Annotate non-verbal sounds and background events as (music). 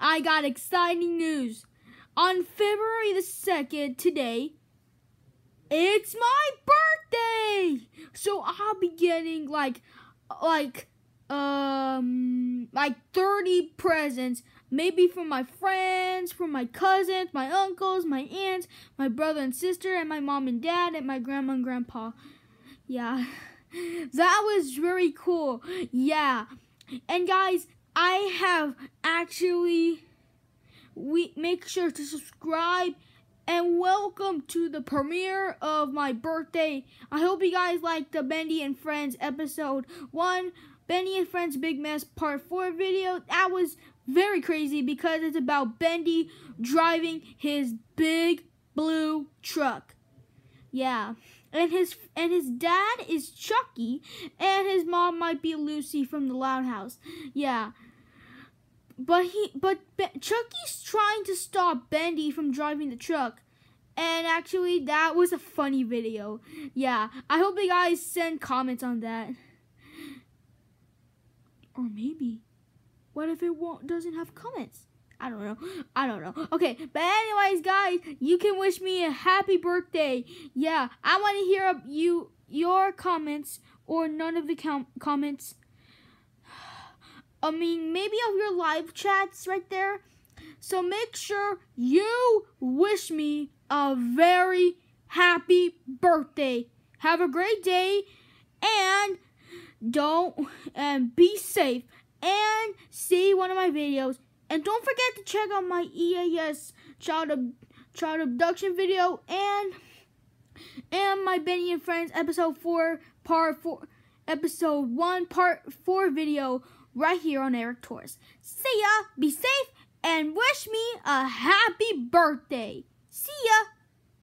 I got exciting news. On February the 2nd, today, it's my birthday! So I'll be getting like, like, um, like 30 presents. Maybe from my friends, from my cousins, my uncles, my aunts, my brother and sister, and my mom and dad, and my grandma and grandpa. Yeah. (laughs) That was very cool. Yeah. And guys, I have actually we make sure to subscribe and welcome to the premiere of my birthday. I hope you guys like the Bendy and Friends episode 1, Bendy and Friends Big Mess part 4 video. That was very crazy because it's about Bendy driving his big blue truck. Yeah. And his and his dad is Chucky and his mom might be Lucy from the Loud House. Yeah. But he but Chucky's trying to stop Bendy from driving the truck. And actually that was a funny video. Yeah. I hope you guys send comments on that. Or maybe what if it won't doesn't have comments? I don't know. I don't know. Okay, but anyways, guys, you can wish me a happy birthday. Yeah, I want to hear you your comments or none of the com comments. I mean, maybe of your live chats right there. So make sure you wish me a very happy birthday. Have a great day and don't and be safe and see one of my videos and don't forget to check out my EAS child ab child abduction video and and my Benny and Friends episode 4 part 4 episode 1 part 4 video right here on Erick Torres. See ya, be safe and wish me a happy birthday. See ya.